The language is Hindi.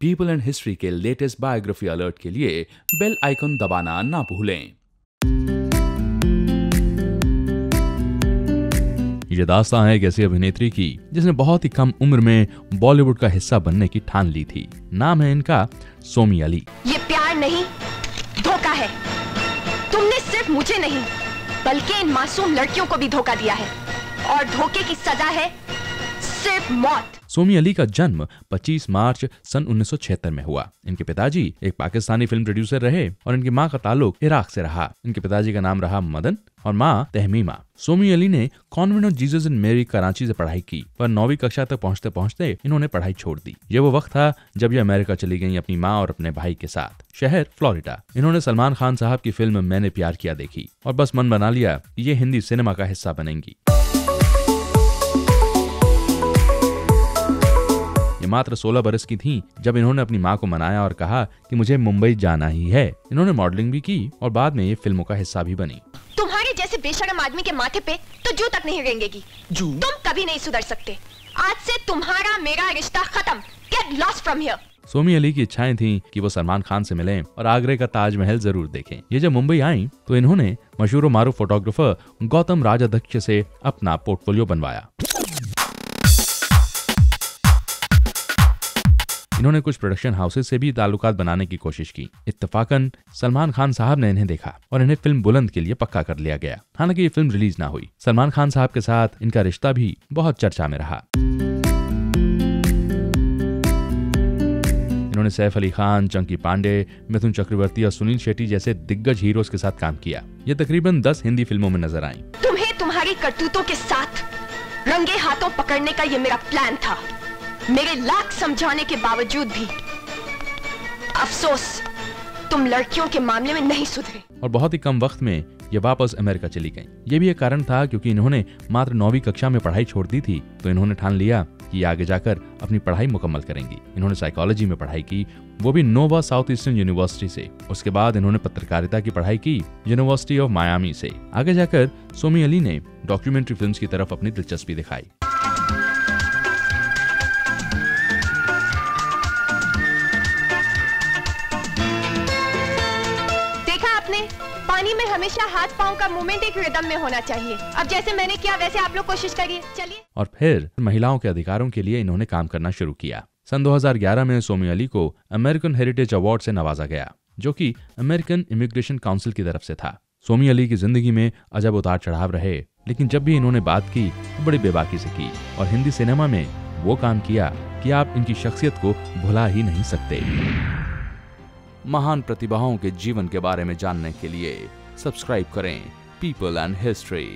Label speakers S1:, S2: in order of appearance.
S1: पीपल एंड हिस्ट्री के लेटेस्ट बायोग्राफी अलर्ट के लिए बेल आइकन दबाना ना भूलें। ये दास्तां है एक ऐसी अभिनेत्री की, जिसने बहुत ही कम उम्र में बॉलीवुड का हिस्सा बनने की ठान ली थी। नाम है इनका सोमी अली।
S2: ये प्यार नहीं, धोखा है। तुमने सिर्फ़ मुझे नहीं, बल्कि इन मासूम लड़कियों को भी धोखा दिया है। और धोखे की सजा है सिर्फ़ मौत।
S1: सोमी अली का जन्म 25 मार्च सन 1976 में हुआ। इनके पिताजी एक पाकिस्तानी फ़िल्म प्रोड्यूसर रहे और इनकी माँ का ताल्लुक इराक से रहा। इनके पिताजी का नाम रहा मदन और माँ तहमीमा। सोमी अली ने कॉन्वेंट ऑफ़ जीसस इन मेरी कराची से पढ़ाई की, पर नौवीं कक्षा तक पहुँचते पहुँचते इन्होंने पढ़ाई छोड़ दी। ये वो वक्त था जब ये अमेरिका चली गई अपनी माँ और अपने भाई के साथ। शहर फ्लोरिडा। इन्होंने सलमान खान साहब की फ़िल्म मैंने प्यार किया देखी और बस मन बना लिया ये हिंदी सिनेमा का हिस्सा बनेंगी। मात्र 16 बरस की थी जब इन्होंने अपनी माँ को मनाया और कहा कि मुझे मुंबई जाना ही है। इन्होंने मॉडलिंग भी की और बाद में ये फ़िल्मों का हिस्सा भी बनी।
S2: तुम्हारे जैसे बेशरम आदमी के माथे पे तो जू तक नहीं रेंगेगी। जू? तुम कभी नहीं सुधर सकते। आज से तुम्हारा मेरा रिश्ता खत्म। Get lost from here
S1: Somy Ali की इच्छाएँ थी कि वो सलमान खान से मिलें और आगरे का ताजमहल ज़रूर देखें। ये जब मुंबई आई तो इन्होंने मशहूर मारूफ फोटोग्राफर गौतम राजाध्यक्ष से अपना पोर्टफोलियो बनवाया। इन्होंने कुछ प्रोडक्शन हाउसेज से भी ताल्लुकात बनाने की कोशिश की। इत्तेफाकन सलमान खान साहब ने इन्हें देखा और इन्हें फ़िल्म बुलंद के लिए पक्का कर लिया गया। हालाँकि ये फ़िल्म रिलीज़ ना हुई। सलमान खान साहब के साथ इनका रिश्ता भी बहुत चर्चा में रहा। इन्होंने सैफ अली खान, चंकी पांडे, मिथुन चक्रवर्ती और सुनील शेट्टी जैसे दिग्गज हीरोज के साथ काम किया। ये तकरीबन 10 हिंदी फ़िल्मों में नज़र आई।
S2: तुम्हें तुम्हारी करतूतों के साथ रंगे हाथों पकड़ने का ये मेरा प्लान था। मेरे लाख समझाने के बावजूद भी, अफसोस, तुम लड़कियों के मामले में नहीं सुधरे।
S1: और बहुत ही कम वक्त में ये वापस अमेरिका चली गईं। ये भी एक कारण था क्योंकि इन्होंने मात्र नौवीं कक्षा में पढ़ाई छोड़ दी थी तो इन्होंने ठान लिया कि आगे जाकर अपनी पढ़ाई मुकम्मल करेंगी। इन्होंने साइकोलॉजी में पढ़ाई की, वो भी नोवा साउथ ईस्टर्न यूनिवर्सिटी से। उसके बाद इन्होंने पत्रकारिता की पढ़ाई की यूनिवर्सिटी ऑफ़ मायामी से। आगे जाकर सोमी अली ने डॉक्यूमेंट्री फ़िल्म की तरफ़ अपनी दिलचस्पी दिखाई।
S2: पानी में हमेशा हाथ पाँव का मूवमेंट एक रिदम में होना चाहिए। अब जैसे मैंने किया, वैसे आप लोग कोशिश करिए। चलिए।
S1: और फिर महिलाओं के अधिकारों के लिए इन्होंने काम करना शुरू किया। सन 2011 में सोमी अली को अमेरिकन हेरिटेज अवार्ड से नवाजा गया, जो कि अमेरिकन इमिग्रेशन काउंसिल की तरफ़ से था। सोमी अली की ज़िंदगी में अजब उतार चढ़ाव रहे, लेकिन जब भी इन्होंने बात की तो बड़ी बेबाकी से की। और हिंदी सिनेमा में वो काम किया कि आप इनकी शख्सियत को भुला ही नहीं सकते। महान प्रतिभाओं के जीवन के बारे में जानने के लिए सब्सक्राइब करें पीपल एंड हिस्ट्री।